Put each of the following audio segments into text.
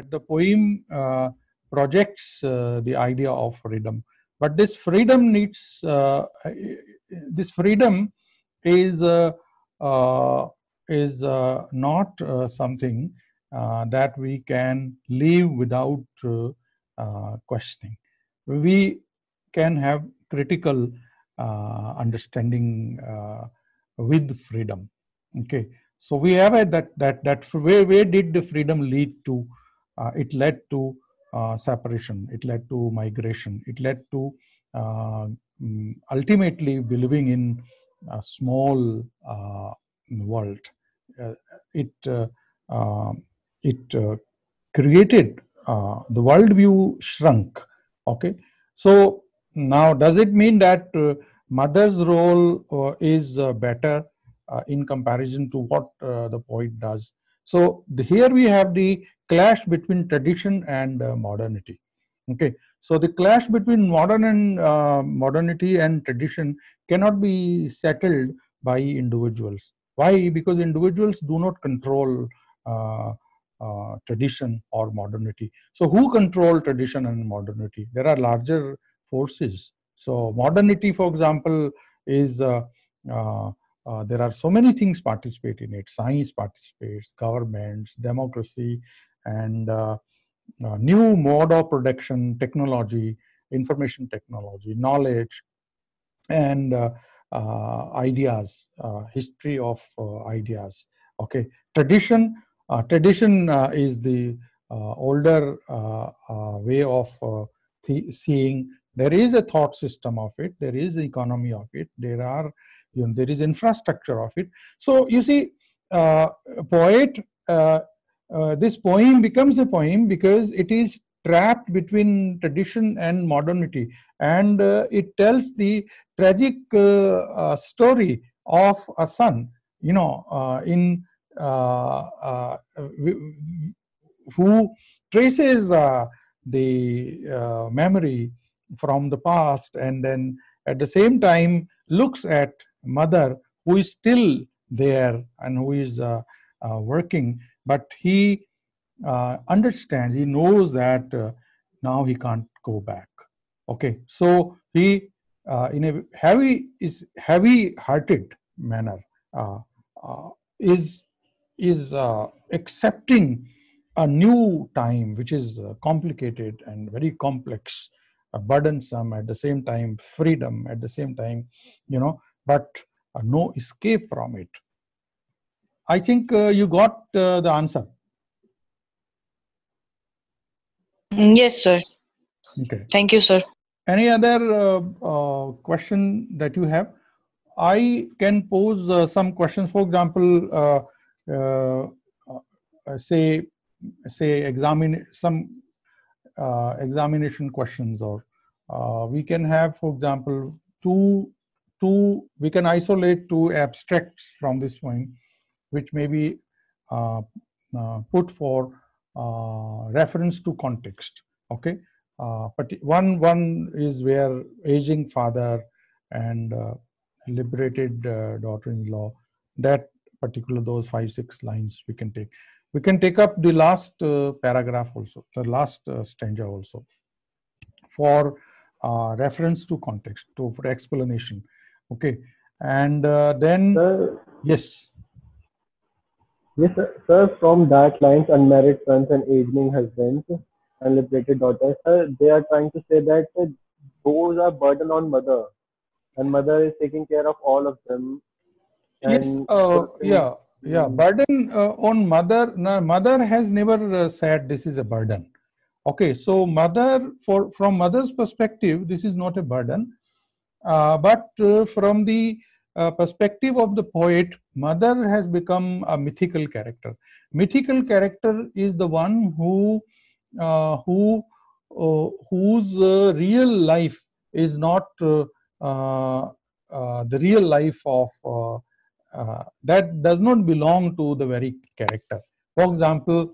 that the poem uh, projects uh, the idea of freedom. But this freedom needs, uh, this freedom is, uh, uh, is uh, not something that we can live without questioning. We can have critical understanding with freedom. Okay, so we have a, that that that where where did the freedom lead to? Uh, it led to uh, separation. It led to migration. It led to uh, mm, ultimately believing in a small uh, world. Uh, it um, it created the worldview shrunk. Okay, so now does it mean that mother's role is better in comparison to what the poet does? So the, here we have the clash between tradition and uh, modernity. Okay, so the clash between modern and uh, modernity and tradition cannot be settled by individuals. Why? Because individuals do not control uh, uh, tradition or modernity. So who control tradition and modernity? There are larger forces. So modernity, for example, is uh, uh, uh, there are so many things participate in it. Science participates, governments, democracy, and uh, uh, new mode of production, technology, information technology, knowledge, and uh, uh, ideas, history of ideas. Okay, tradition. tradition is the older way of seeing. There is a thought system of it. There is economy of it. There are you know, there is infrastructure of it. So you see, uh, poet, uh, uh, this poem becomes a poem because it is trapped between tradition and modernity, and uh, it tells the tragic uh, uh, story of a son, you know, in who traces the memory from the past and then at the same time looks at mother who is still there and who is uh, uh, working, but he uh, understands, he knows that uh, now he can't go back. Okay, so he, uh, in a heavy is heavy-hearted manner, uh, is is accepting a new time which is complicated and very complex, burdensome at the same time, freedom at the same time, you know, but uh, no escape from it. I think uh, you got uh, the answer. Mm, yes, sir. Okay. Thank you, sir. Any other question that you have? I can pose some questions. For example, say say examine some uh, examination questions or uh, we can have for example two two, we can isolate two abstracts from this one, which may be uh, uh, put for uh, reference to context. Okay, uh, but one one is where aging father and uh, liberated daughter-in-law. That particular those five six lines we can take. We can take up the last paragraph also, the last stanza also, for reference to context, to for explanation okay. And uh, then sir, yes. Yes sir, sir from that lines unmarried sons and aging husbands and liberated daughters. Sir they are trying to say that those are burden on mother. And mother is taking care of all of them. Yes uh, yeah yeah hmm. burden uh, on mother no, mother has never uh, said this is a burden. Okay so mother for from mother's perspective this is not a burden. uh, but uh, from the uh, perspective of the poet, mother has become a mythical character. Mythical character is the one who, who, whose real life is not the real life of uh, that does not belong to the very character. For example,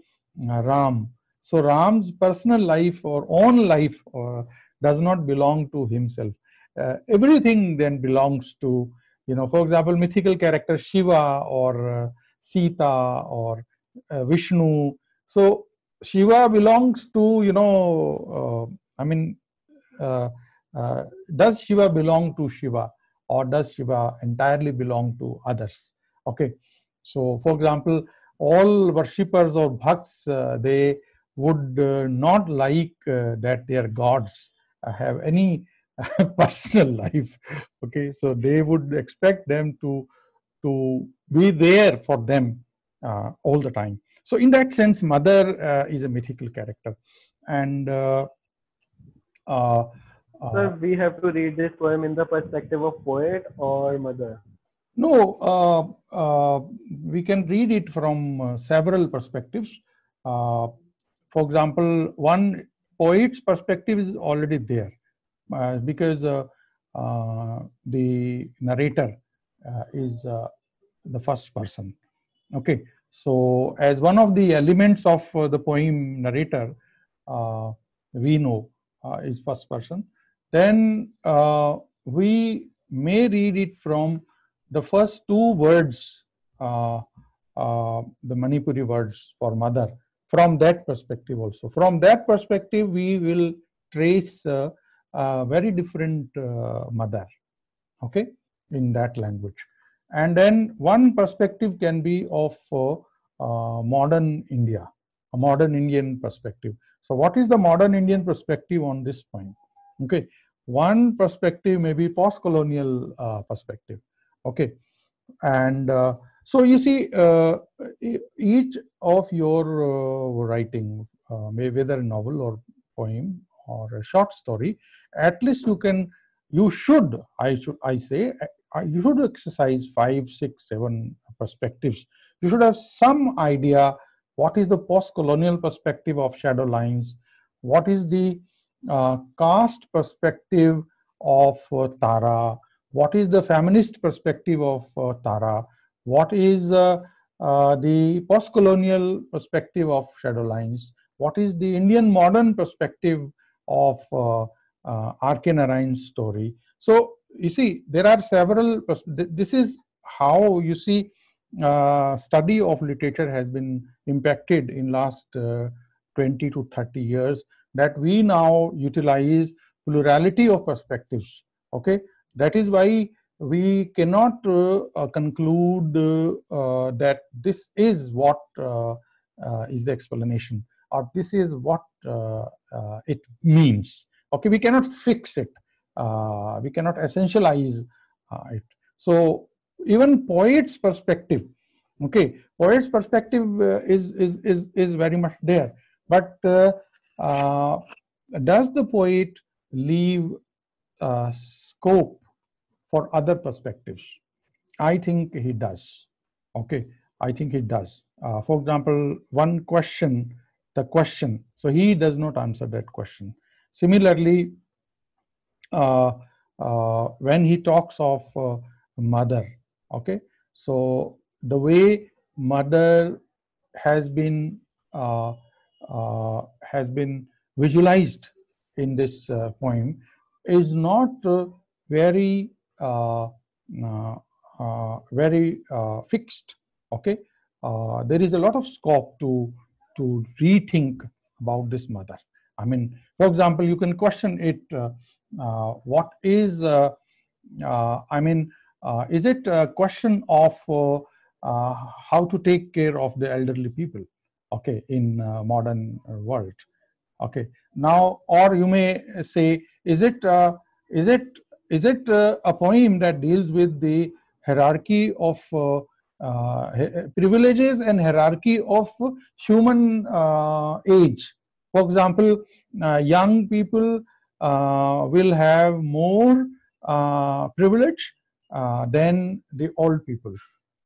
uh, Ram. So Ram's personal life or own life uh, does not belong to himself uh, everything then belongs to, you know, for example, mythical character Shiva or uh, Sita or uh, Vishnu. So Shiva belongs to, you know, uh, I mean, does Shiva belong to Shiva or does Shiva entirely belong to others? Okay, so for example, all worshippers or bhakts, they would uh, not like uh, that their gods have any personal life. Okay, so they would expect them to to be there for them all the time. So in that sense, mother is a mythical character, and uh, Sir, we have to read this poem in the perspective of poet or mother. No, uh, uh, we can read it from uh, several perspectives. Uh, for example, one poet's perspective is already there uh, because uh, the narrator is the first person. Okay, so as one of the elements of the poem narrator, we know is first person then uh, we may read it from the first two words, uh, uh, the Manipuri words for mother, from that perspective also. From that perspective, we will trace a very different uh, mother, okay, in that language. And then one perspective can be of uh, uh, modern India, a modern Indian perspective. So what is the modern Indian perspective on this point? Okay, one perspective may be post-colonial uh, perspective. Okay, and uh, so you see, each of your writing, may whether novel or poem or a short story, at least you can, you should, I should, I say, you should exercise five, six, seven perspectives. You should have some idea what is the post-colonial perspective of shadow lines, what is the uh, caste perspective of uh, Tara, what is the feminist perspective of uh, Tara, what is uh, uh, the post-colonial perspective of shadow lines, what is the Indian modern perspective of uh, uh, R.K. Story. So you see, there are several, this is how you see study of literature has been impacted in last 20 to 30 years that we now utilize plurality of perspectives okay that is why we cannot uh, uh, conclude uh, that this is what uh, uh, is the explanation or this is what uh, it means okay we cannot fix it we cannot essentialize it so even poet's perspective okay poet's perspective is, is is is very much there but uh, does the poet leave uh, scope for other perspectives? I think he does. Okay, I think he does. Uh, for example, one question, the question, so he does not answer that question. Similarly, uh, uh, when he talks of uh, mother, okay, so the way mother has been uh, has been visualized in this uh, poem is not uh, very very fixed okay? There is a lot of scope to to rethink about this mother. I mean for example you can question it what is i mean is it a question of uh, how to take care of the elderly people okay in uh, modern uh, world okay? Now or you may say is it uh, is it is it uh, a poem that deals with the hierarchy of uh, uh privileges and hierarchy of human age for example young people will have more privilege than the old people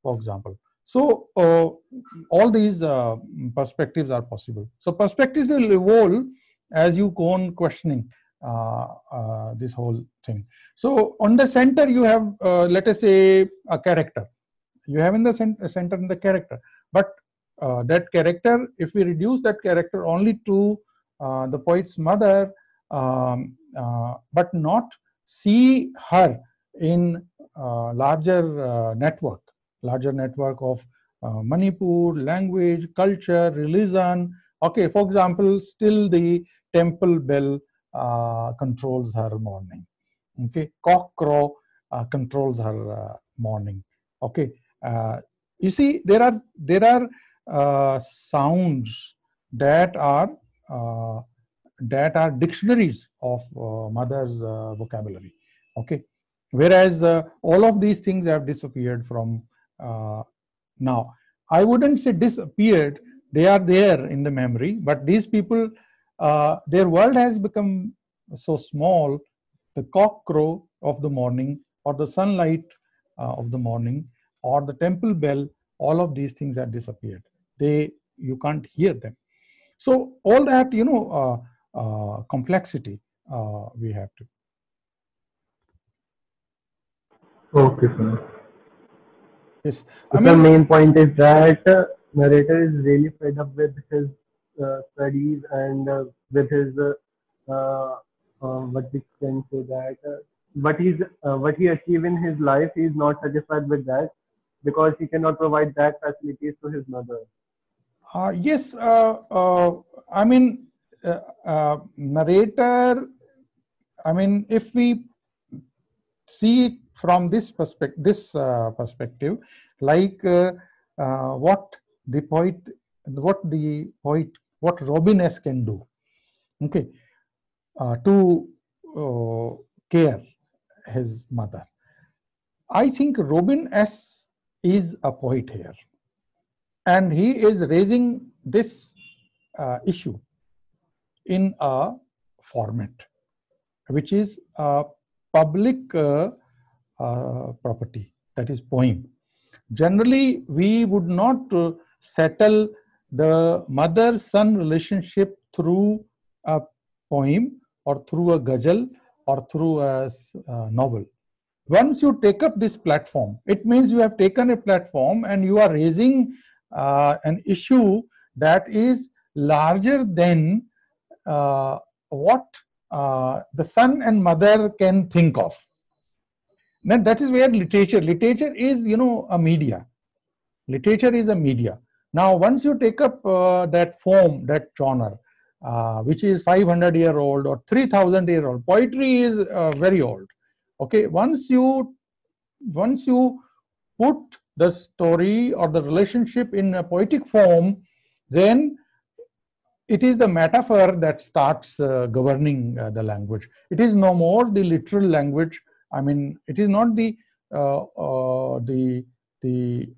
for example so uh, all these uh, perspectives are possible. So perspectives will evolve as you go on questioning uh, uh this whole thing. So on the center you have, uh, let us say, a character. You have in the center, center in the character, but uh, that character, if we reduce that character only to the poet's mother, um, but not see her in larger network larger network of uh, Manipur, language, culture, religion, Okay, for example, still the temple bell uh, controls her morning. Okay, cock crow uh, controls her uh, morning. Okay, uh, you see there are there are uh, sounds that are uh, that are dictionaries of mother's vocabulary. Okay, whereas all of these things have disappeared from now. I wouldn't say disappeared they are there in the memory but these people uh, their world has become so small the cock crow of the morning or the sunlight uh, of the morning or the temple bell all of these things have disappeared. They you can't hear them. So all that you know uh, uh complexity uh, we have to. Okay sir. Yes. I mean, the main point is that narrator is really fed up with his uh, studies and uh, with his uh, uh what we can say that uh, what he's uh, what he achieved in his life he is not satisfied with that because he cannot provide that facilities to his mother uh, yes uh, uh, i mean narrator i mean if we see it from this perspective this perspective like what the poet, what the poet, what Robin S. can do, okay, uh, to uh, care his mother. I think Robin S. is a poet here, and he is raising this uh, issue in a format which is a public uh, uh, property, that is poem. Generally, we would not uh, settle the mother son relationship through a poem or through a ghazal or through a, a novel. Once you take up this platform, it means you have taken a platform and you are raising uh, an issue that is larger than uh, what uh, the son and mother can think of. Then that is where literature, literature is, you know, a media. Literature is a media. Now, once you take up uh, that form, that genre, uh, which is 500 year old or 3000 year old, poetry is uh, very old. Okay, once you once you put the story or the relationship in a poetic form, then it is the metaphor that starts uh, governing uh, the language. It is no more the literal language. I mean, it is not the uh, the the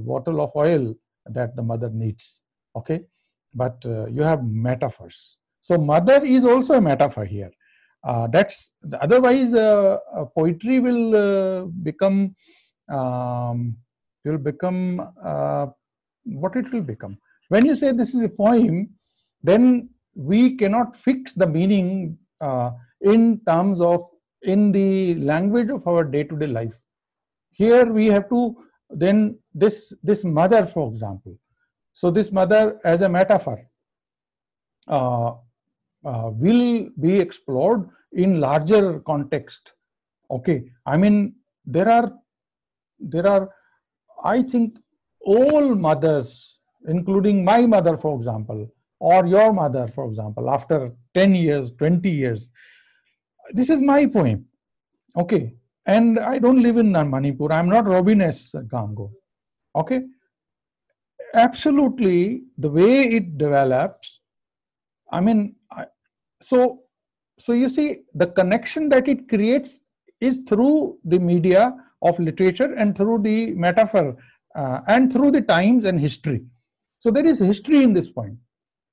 bottle of oil that the mother needs okay but uh, you have metaphors so mother is also a metaphor here uh, that's otherwise uh, poetry will uh, become um, will become uh, what it will become. When you say this is a poem then we cannot fix the meaning uh, in terms of in the language of our day to day life. Here we have to then this this mother for example. So this mother as a metaphor uh, uh, will be explored in larger context okay i mean there are there are i think all mothers including my mother for example or your mother for example after 10 years 20 years this is my poem okay and I don't live in Manipur. I'm not Robin S. Ngangom. Okay? Absolutely, the way it develops, I mean, I, so so you see, the connection that it creates is through the media of literature and through the metaphor uh, and through the times and history. So there is history in this point,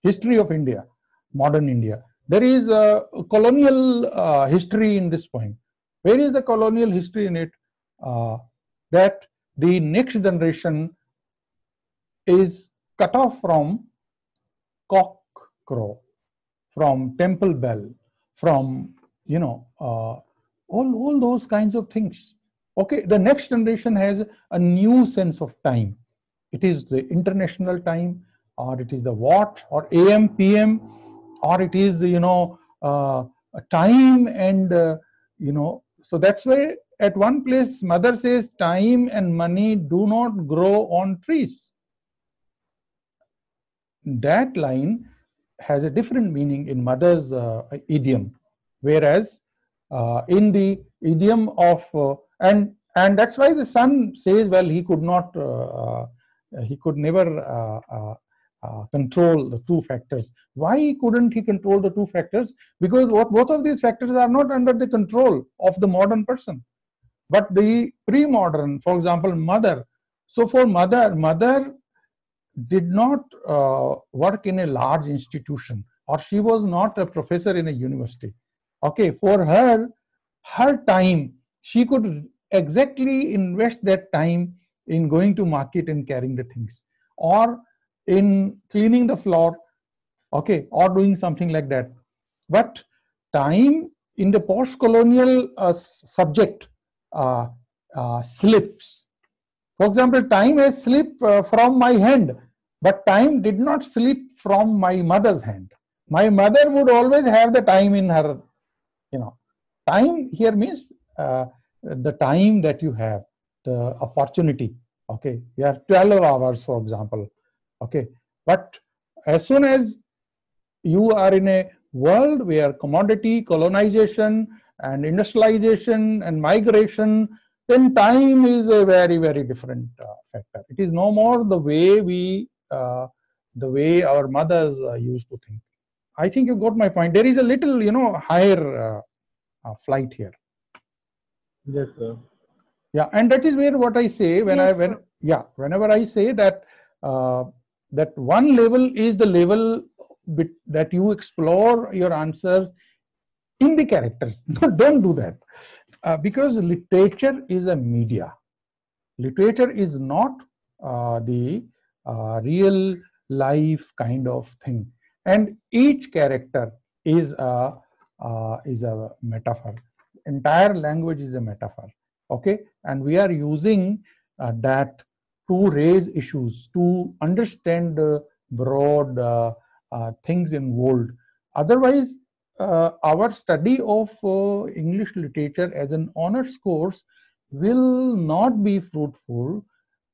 history of India, modern India. There is a colonial uh, history in this point. Where is the colonial history in it? Uh, that the next generation is cut off from cock crow, from temple bell, from you know uh, all all those kinds of things. Okay, the next generation has a new sense of time. It is the international time, or it is the what, or AM, PM, or it is you know uh, time and uh, you know so that's why at one place mother says time and money do not grow on trees. That line has a different meaning in mother's uh, idiom, whereas uh, in the idiom of uh, and and that's why the son says, well, he could not, uh, he could never uh, control the two factors. Why couldn't he control the two factors? Because what, both of these factors are not under the control of the modern person. But the pre-modern, for example, mother. So for mother, mother did not uh, work in a large institution or she was not a professor in a university. Okay, for her, her time, she could exactly invest that time in going to market and carrying the things. Or in cleaning the floor okay or doing something like that but time in the post-colonial uh, subject uh, uh, slips for example time has slipped uh, from my hand but time did not slip from my mother's hand. My mother would always have the time in her you know. Time here means uh, the time that you have the opportunity okay? You have 12 hours for example okay? But as soon as you are in a world where commodity colonization and industrialization and migration then time is a very very different uh, factor it is no more the way we uh, the way our mothers uh, used to think i think you got my point there is a little you know higher uh, uh, flight here yes sir yeah and that is where what i say when Yes, i when sir. yeah whenever i say that uh, that one level is the level bit, that you explore your answers in the characters. No, don't do that. Uh, because literature is a media. Literature is not uh, the uh, real life kind of thing. And each character is a, uh, is a metaphor. Entire language is a metaphor. Okay. And we are using uh, that to raise issues, to understand broad uh, things involved. Otherwise, uh, our study of uh, English literature as an honors course will not be fruitful.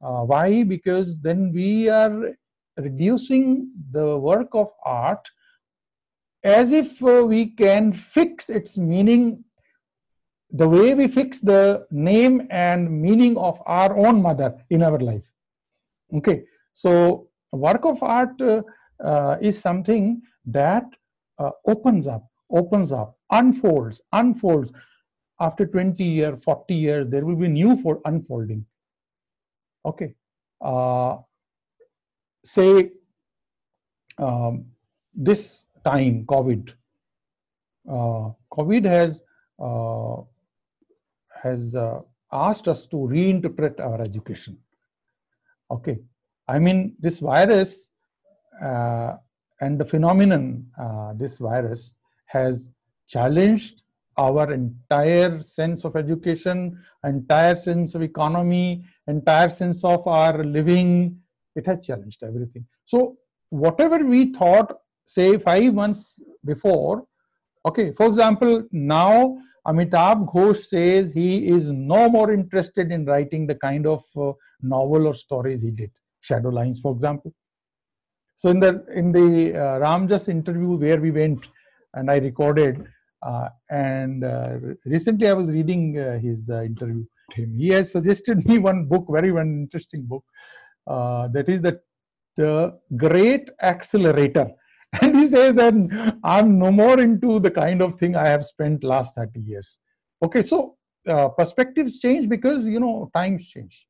Uh, why? Because then we are reducing the work of art as if uh, we can fix its meaning the way we fix the name and meaning of our own mother in our life okay so work of art uh, uh, is something that opens up opens up unfolds unfolds. After 20 years 40 years there will be new for unfolding. Okay. Uh, say um, this time covid. Uh, covid has uh, has uh, asked us to reinterpret our education. Okay, I mean, this virus uh, and the phenomenon, uh, this virus has challenged our entire sense of education, entire sense of economy, entire sense of our living. It has challenged everything. So, whatever we thought, say, five months before, okay, for example, now Amitav Ghosh says he is no more interested in writing the kind of uh, novel or stories he did, Shadow Lines, for example. So in the in the uh, Ramjas interview where we went and I recorded, uh, and uh, recently I was reading uh, his interview. Him. He has suggested me one book, very one interesting book, that is the the Great Accelerator and he says that i'm no more into the kind of thing i have spent last 30 years okay so uh, perspectives change because you know times change